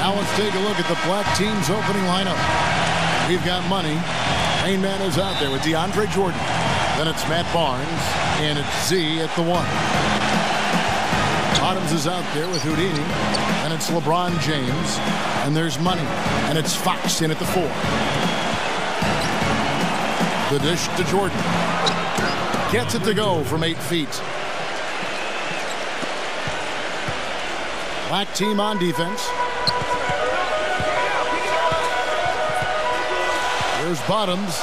Now let's take a look at the black team's opening lineup. We've got money. Main man is out there with DeAndre Jordan. Then it's Matt Barnes, and it's Z at the one. Bottoms is out there with Houdini, and it's LeBron James, and there's money, and it's Fox in at the four. The dish to Jordan. Gets it to go from eight feet. Black team on defense. Here's Bottoms.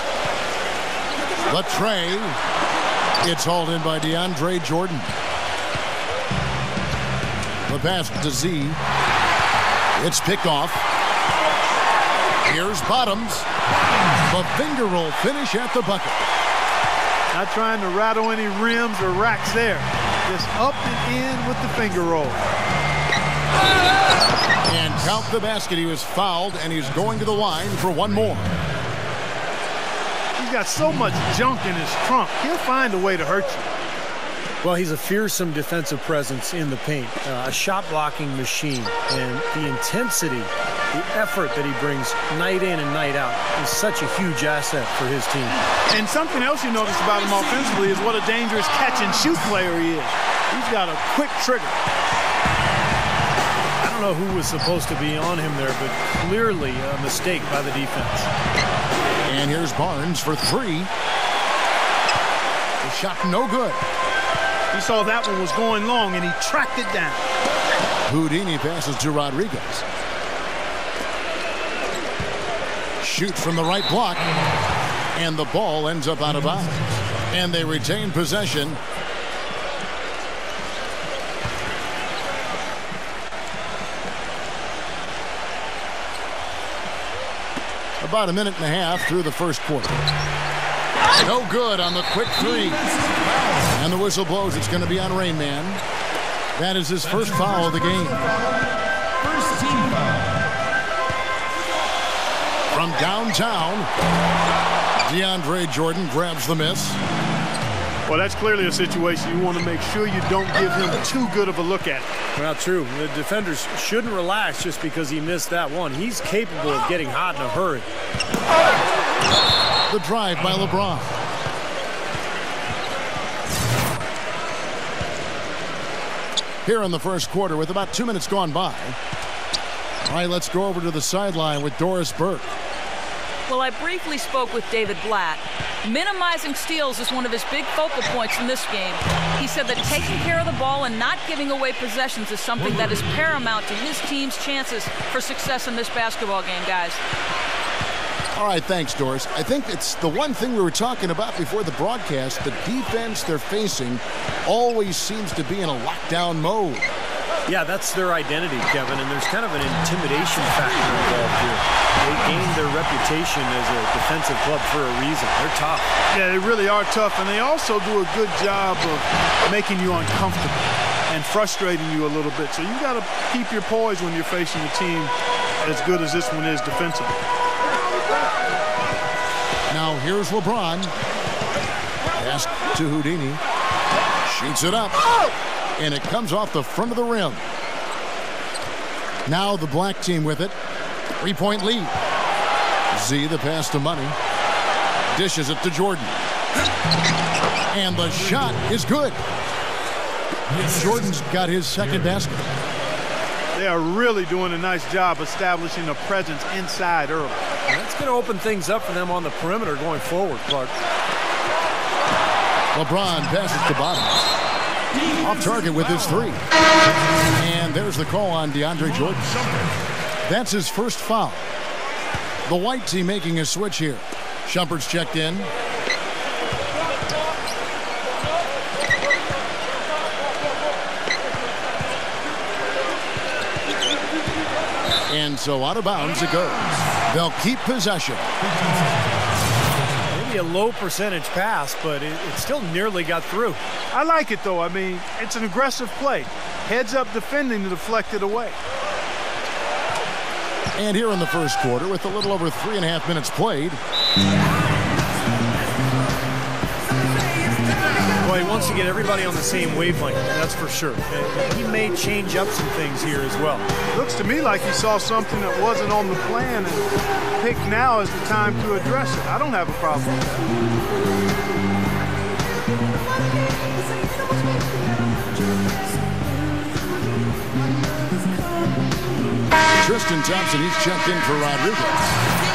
The tray. It's hauled in by DeAndre Jordan. The pass to Z. It's picked off. Here's Bottoms. The finger roll finish at the bucket. Not trying to rattle any rims or racks there. Just up and in with the finger roll. And count the basket. He was fouled, and he's going to the line for one more. He's got so much junk in his trunk. He'll find a way to hurt you. Well, he's a fearsome defensive presence in the paint, uh, a shot blocking machine, and the intensity, the effort that he brings night in and night out is such a huge asset for his team. And something else you notice about him offensively is what a dangerous catch and shoot player he is. He's got a quick trigger. I don't know who was supposed to be on him there, but clearly a mistake by the defense. And here's Barnes for three. The shot no good. He saw that one was going long, and he tracked it down. Houdini passes to Rodriguez. Shoot from the right block. And the ball ends up out of bounds. And they retain possession. About a minute and a half through the first quarter. No good on the quick three. And the whistle blows. It's going to be on Rain Man. That is his first foul of the game. First team foul. From downtown, DeAndre Jordan grabs the miss. Well, that's clearly a situation you want to make sure you don't give him too good of a look at. Well, true. The defenders shouldn't relax just because he missed that one. He's capable of getting hot in a hurry. The drive by LeBron. Here in the first quarter with about two minutes gone by. All right, let's go over to the sideline with Doris Burke. Well, I briefly spoke with David Blatt. Minimizing steals is one of his big focal points in this game. He said that taking care of the ball and not giving away possessions is something that is paramount to his team's chances for success in this basketball game, guys. All right, thanks, Doris. I think it's the one thing we were talking about before the broadcast. The defense they're facing always seems to be in a lockdown mode. Yeah, that's their identity, Kevin, and there's kind of an intimidation factor involved here. They gained their reputation as a defensive club for a reason. They're tough. Yeah, they really are tough, and they also do a good job of making you uncomfortable and frustrating you a little bit. So you got to keep your poise when you're facing a team as good as this one is defensively. Now here's LeBron. Pass to Houdini. Shoots it up. Oh! And it comes off the front of the rim. Now the black team with it. Three-point lead. Z the pass to Money. Dishes it to Jordan. And the shot is good. Jordan's got his second basket. They are really doing a nice job establishing a presence inside early. That's going to open things up for them on the perimeter going forward, Clark. LeBron passes to Bottoms. Off target with his three. And there's the call on DeAndre Jordan. That's his first foul. The white team making a switch here. Shumpert's checked in. And so out of bounds it goes. They'll keep possession. Maybe a low percentage pass, but it, it still nearly got through. I like it, though. I mean, it's an aggressive play. Heads up defending to deflect it away. And here in the first quarter, with a little over three and a half minutes played, wants wants to get everybody on the same wavelength, that's for sure. And he may change up some things here as well. Looks to me like he saw something that wasn't on the plan and picked now as the time to address it. I don't have a problem with that. Tristan Thompson, he's checked in for Rodriguez.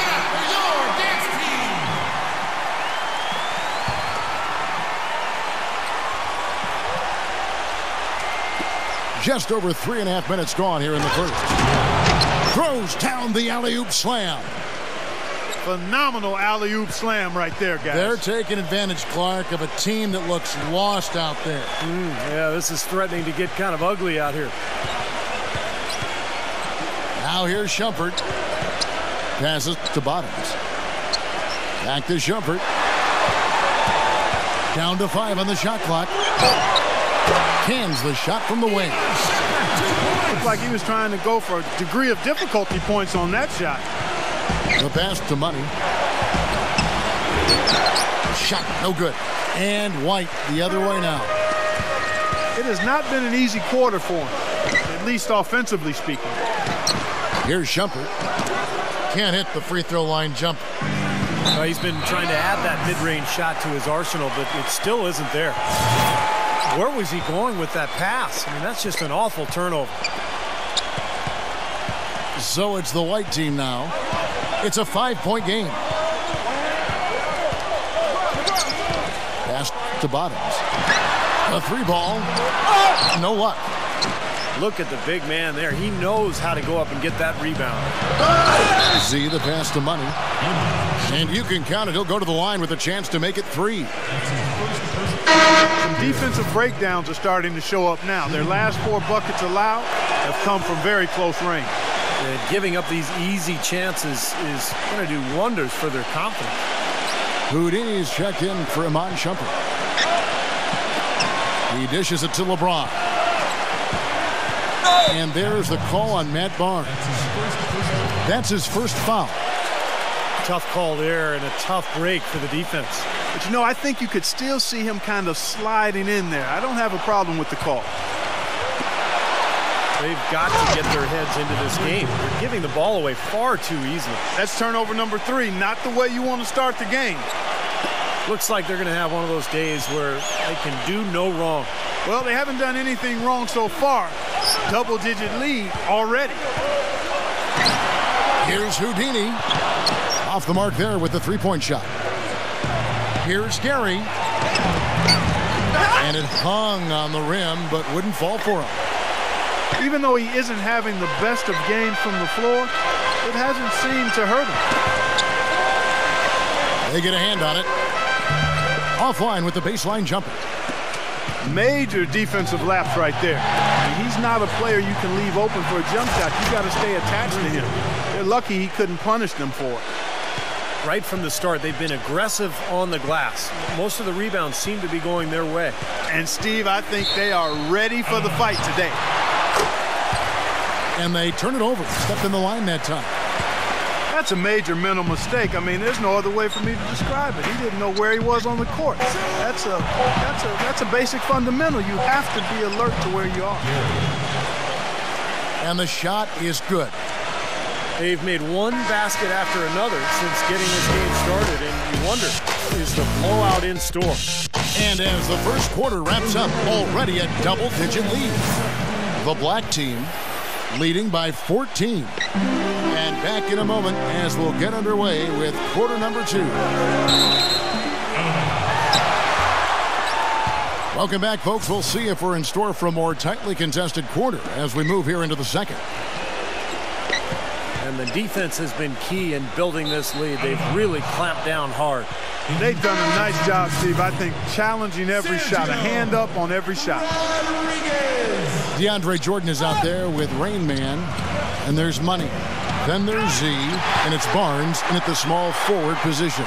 Just over three and a half minutes gone here in the first. Throws down the alley-oop slam. Phenomenal alley-oop slam right there, guys. They're taking advantage, Clark, of a team that looks lost out there. Mm, yeah, this is threatening to get kind of ugly out here. Now here's Shumpert. Passes to Bottoms. Back to Shumpert. Down to five on the shot clock. Cans the shot from the wing. Looked like he was trying to go for a degree of difficulty points on that shot. The pass to Money. Shot, no good. And White the other way now. It has not been an easy quarter for him, at least offensively speaking. Here's Shumpert. Can't hit the free throw line jump. Well, he's been trying to add that mid-range shot to his arsenal, but it still isn't there. Where was he going with that pass? I mean, that's just an awful turnover. So it's the white team now. It's a five-point game. Pass to Bottoms. A three ball. No luck. Look at the big man there. He knows how to go up and get that rebound. Z the pass to Money. And you can count it. He'll go to the line with a chance to make it three. Some defensive breakdowns are starting to show up now. Their last four buckets allowed have come from very close range. And giving up these easy chances is going to do wonders for their confidence. Houdini's checked in for Iman Shumpert. He dishes it to LeBron. And there's the call on Matt Barnes. That's his first foul. Tough call there and a tough break for the defense. But you know, I think you could still see him kind of sliding in there. I don't have a problem with the call. They've got to get their heads into this game. They're giving the ball away far too easily. That's turnover number three, not the way you want to start the game. Looks like they're going to have one of those days where they can do no wrong. Well, they haven't done anything wrong so far. Double-digit lead already. Here's Houdini. Off the mark there with the three-point shot. Here's Gary. And it hung on the rim, but wouldn't fall for him. Even though he isn't having the best of games from the floor, it hasn't seemed to hurt him. They get a hand on it. Offline with the baseline jumper. Major defensive lapse right there. He's not a player you can leave open for a jump shot. You got to stay attached to him. They're lucky he couldn't punish them for it. Right from the start, they've been aggressive on the glass. Most of the rebounds seem to be going their way. And Steve, I think they are ready for the fight today. And they turn it over. Stepped in the line that time. That's a major mental mistake. I mean, there's no other way for me to describe it. He didn't know where he was on the court. That's a that's a that's a basic fundamental. You have to be alert to where you are. And the shot is good. They've made one basket after another since getting this game started, and you wonder, is the blowout in store? And as the first quarter wraps up, already a double-digit lead. The black team leading by 14. And back in a moment as we'll get underway with quarter number two. Welcome back, folks. We'll see if we're in store for a more tightly contested quarter as we move here into the second. And the defense has been key in building this lead. They've really clamped down hard. They've done a nice job, Steve. I think challenging every shot, a hand up on every shot. DeAndre Jordan is out there with Rain Man, and there's Money. Then there's Z, and it's Barnes in at the small forward position.